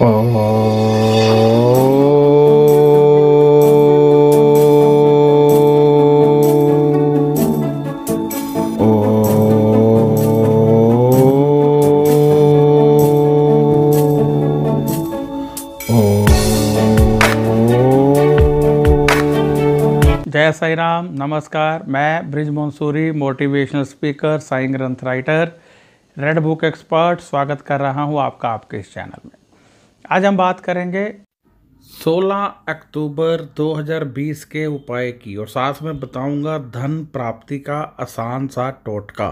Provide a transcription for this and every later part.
जय साई राम नमस्कार। मैं Brij Mansuri motivational speaker Sai Granth writer red book expert स्वागत कर रहा हूँ आपका आपके इस चैनल में। आज हम बात करेंगे 16 अक्टूबर 2020 के उपाय की, और साथ में बताऊँगा धन प्राप्ति का आसान सा टोटका।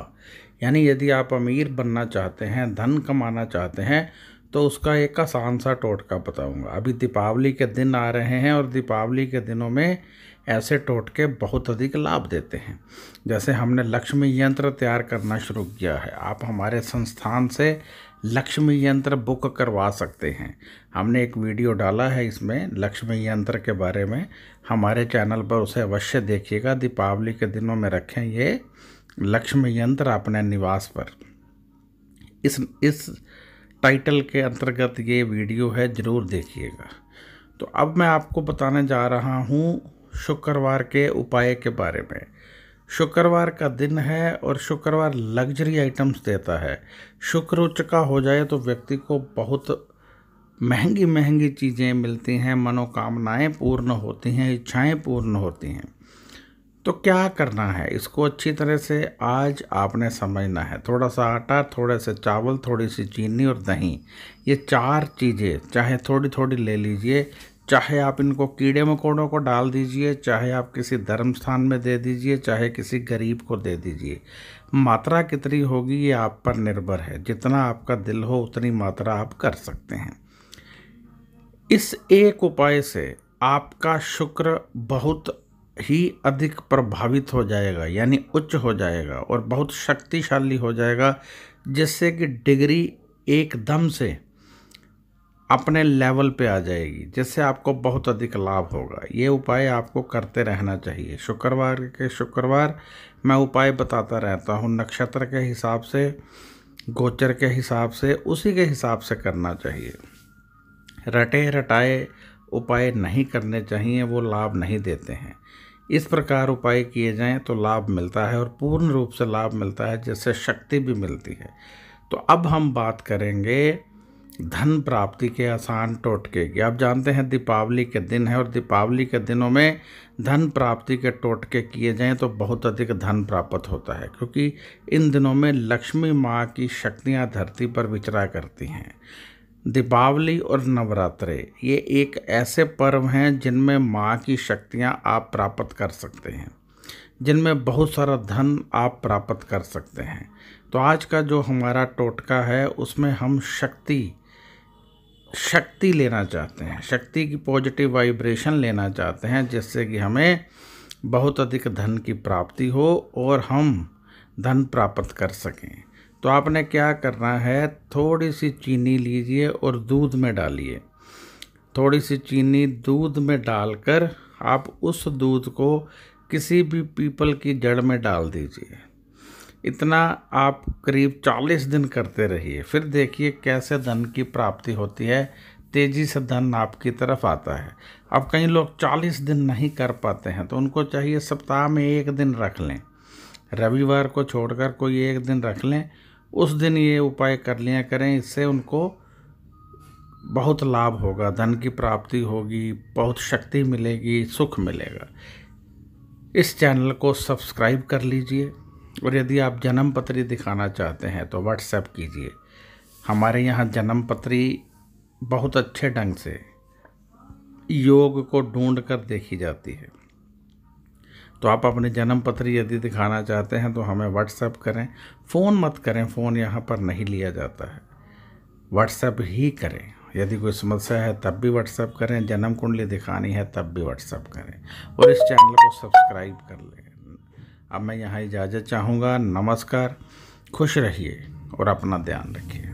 यानी यदि आप अमीर बनना चाहते हैं, धन कमाना चाहते हैं तो उसका एक आसान सा टोटका बताऊँगा। अभी दीपावली के दिन आ रहे हैं और दीपावली के दिनों में ऐसे टोटके बहुत अधिक लाभ देते हैं। जैसे हमने लक्ष्मी यंत्र तैयार करना शुरू किया है। आप हमारे संस्थान से लक्ष्मी यंत्र बुक करवा सकते हैं। हमने एक वीडियो डाला है इसमें लक्ष्मी यंत्र के बारे में। हमारे चैनल पर उसे अवश्य देखिएगा। दीपावली के दिनों में रखें ये लक्ष्मी यंत्र अपने निवास पर। इस इस टाइटल के अंतर्गत ये वीडियो है, ज़रूर देखिएगा। तो अब मैं आपको बताने जा रहा हूँ शुक्रवार के उपाय के बारे में। शुक्रवार का दिन है और शुक्रवार लग्जरी आइटम्स देता है। शुक्र उच्च का हो जाए तो व्यक्ति को बहुत महँगी महँगी चीज़ें मिलती हैं, मनोकामनाएँ पूर्ण होती हैं, इच्छाएँ पूर्ण होती हैं। तो क्या करना है? इसको अच्छी तरह से आज आपने समझना है। थोड़ा सा आटा, थोड़े से चावल, थोड़ी सी चीनी और दही, ये चार चीज़ें, चाहे थोड़ी थोड़ी ले लीजिए, चाहे आप इनको कीड़े मकोड़ों को डाल दीजिए, चाहे आप किसी धर्म स्थान में दे दीजिए, चाहे किसी गरीब को दे दीजिए, मात्रा कितनी होगी ये आप पर निर्भर है। जितना आपका दिल हो, उतनी मात्रा आप कर सकते हैं। इस एक उपाय से आपका शुक्र बहुत ही अधिक प्रभावित हो जाएगा, यानी उच्च हो जाएगा और बहुत शक्तिशाली हो जाएगा, जिससे कि डिग्री एकदम से अपने लेवल पे आ जाएगी, जिससे आपको बहुत अधिक लाभ होगा। ये उपाय आपको करते रहना चाहिए। शुक्रवार के शुक्रवार मैं उपाय बताता रहता हूँ। नक्षत्र के हिसाब से, गोचर के हिसाब से, उसी के हिसाब से करना चाहिए। रटे रटाए उपाय नहीं करने चाहिए, वो लाभ नहीं देते हैं। इस प्रकार उपाय किए जाएँ तो लाभ मिलता है और पूर्ण रूप से लाभ मिलता है, जिससे शक्ति भी मिलती है। तो अब हम बात करेंगे धन प्राप्ति के आसान टोटके की। आप जानते हैं दीपावली के दिन है और दीपावली के दिनों में धन प्राप्ति के टोटके किए जाएँ तो बहुत अधिक धन प्राप्त होता है, क्योंकि इन दिनों में लक्ष्मी माँ की शक्तियाँ धरती पर विचरा करती हैं। दीपावली और नवरात्रे, ये एक ऐसे पर्व हैं जिनमें माँ की शक्तियाँ आप प्राप्त कर सकते हैं। जिनमें बहुत सारा धन आप प्राप्त कर सकते हैं। तो आज का जो हमारा टोटका है, उसमें हम शक्ति शक्ति लेना चाहते हैं। शक्ति की पॉजिटिव वाइब्रेशन लेना चाहते हैं, जिससे कि हमें बहुत अधिक धन की प्राप्ति हो और हम धन प्राप्त कर सकें। तो आपने क्या करना है? थोड़ी सी चीनी लीजिए और दूध में डालिए। थोड़ी सी चीनी दूध में डालकर आप उस दूध को किसी भी पीपल की जड़ में डाल दीजिए। इतना आप करीब चालीस दिन करते रहिए। फिर देखिए कैसे धन की प्राप्ति होती है। तेज़ी से धन आपकी तरफ़ आता है। अब कई लोग चालीस दिन नहीं कर पाते हैं तो उनको चाहिए सप्ताह में एक दिन रख लें। रविवार को छोड़कर कोई एक दिन रख लें। उस दिन ये उपाय कर लिया करें, इससे उनको बहुत लाभ होगा। धन की प्राप्ति होगी, बहुत शक्ति मिलेगी, सुख मिलेगा। इस चैनल को सब्सक्राइब कर लीजिए और यदि आप जन्म पत्री दिखाना चाहते हैं तो व्हाट्सएप कीजिए। हमारे यहाँ जन्म पत्री बहुत अच्छे ढंग से योग को ढूंढ कर देखी जाती है। तो आप अपनी जन्म पत्री यदि दिखाना चाहते हैं तो हमें व्हाट्सएप करें। फ़ोन मत करें, फ़ोन यहाँ पर नहीं लिया जाता है। व्हाट्सएप ही करें। यदि कोई समस्या है, तब भी व्हाट्सएप करें। जन्म कुंडली दिखानी है, तब भी व्हाट्सएप करें। और इस चैनल को सब्सक्राइब कर लें। अब मैं यहाँ इजाज़त चाहूँगा। नमस्कार। खुश रहिए और अपना ध्यान रखिए।